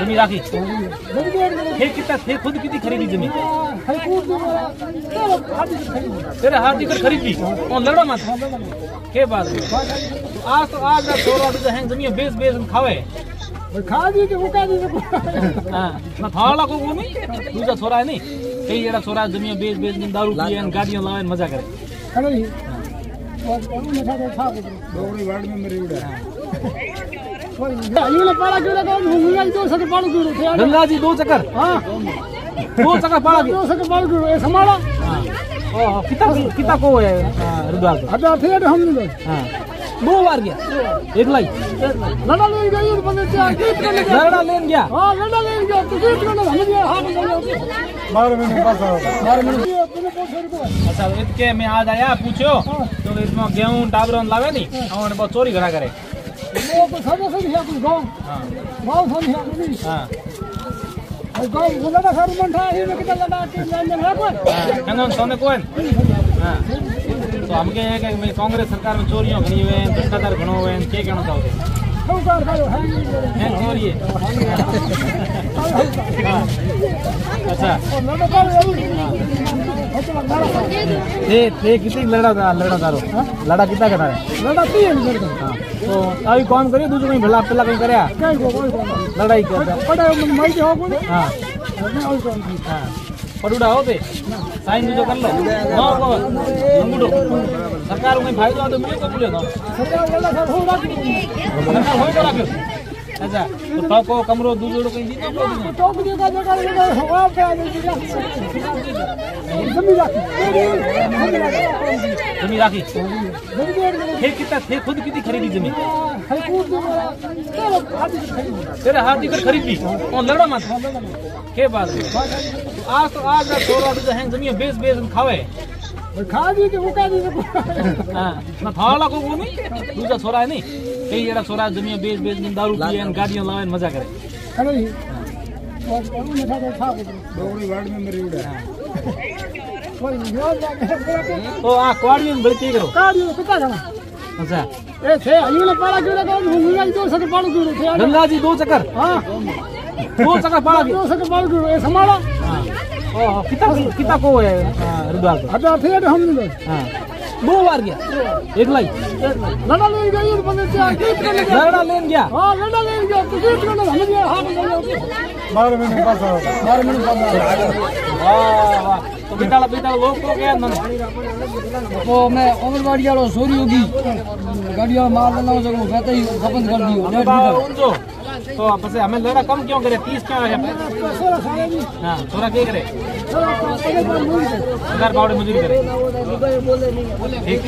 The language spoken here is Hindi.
ज़मीन राखी। थे कितना थे? खुद कितनी खरीदी ज़मीन? तेरे हाथ दी कर खरीदी। और लड़ा मत के बात है? आज तो आज ना छोरा तो हैं ज़मीन बेच बेच हम खावे। हाँ ना थाला को वो नहीं दूसरा छोरा है नहीं। कई जरा छोरा ज़मीन बेच बेच दिन दारू पिए गाड़ियाँ लावे मज़ा करे। गंगा जी दो चक्कर। दो चक्कर पड़ा गया हाँ। ओह, कितना कितना को है हाँ, रुद्राल को हाँ। दो बार गया। एक लाई। लड़ा लेन गया। लड़ा लेन गया। अच्छा इसके में आज आया पूछो। तो इसमें गेहूँ टाबरन लावे नी और बहुत चोरी करा। करे हाँ हाँ। कनन सोने कोन हाँ। तो हमके है कि भाई कांग्रेस सरकार में चोरियाँ घणी हुए हैं भ्रष्टाचार घणो हुए हैं के कहना चाहोगे? हैं चोरी है। हाँ। थे थे कितनी लड़ा था लड़ा तारो लड़ा कितना करा है हाँ। तो अभी कौन करियो दूसरे कहीं भला पहला कहीं करया लड़ाई करता हाँ हाँ। पड़ूड़ा हो पे? साइन दूजो कर लो। नो को अंगूठो सरकार में फायदो तो मिले तो मिले ना सरकार होई तो राख्यो अच्छा तो टको कमरो दूजो कहीं दी तो कोई नहीं ज़मीन राखी। थे कितना थे खुद कितनी खरीदी ज़मीन? तेरे हाथ दी कर खरीदी। और लड़ा मत। के बात? आज तो आज ना छोरा तो हैं ज़मीन बेच बेच हाँ ना थाला को दूसरा छोरा है नहीं कई जरा छोरा ज़मीन बेच बेच दिन दारू पिए गाड़ियाँ लावे मज़ा करे तो आ में बड़ी करो अच्छा गंगा जी दो चक्कर हाँ दो चक्कर पड़ा गया हाँ ओह, कितना कितना को है हाँ, रुद्राल को? हाँ। दो बार गया? एक लाई। लड़ा लेन गया। वाह वाह तो बेटा बेटा लोग को क्या मन तो मैं आंगनबाड़ी वालों सोरी होगी। गाड़ी वाला मार देना हो सको कहते ही खपत कर दी हमें बाबा उनजो तो बस हमें लोरा कम क्यों करे? तीस क्यों है? हाँ थोड़ा क्या करे? सरकार बावड़े मजूरी करे। ठीक।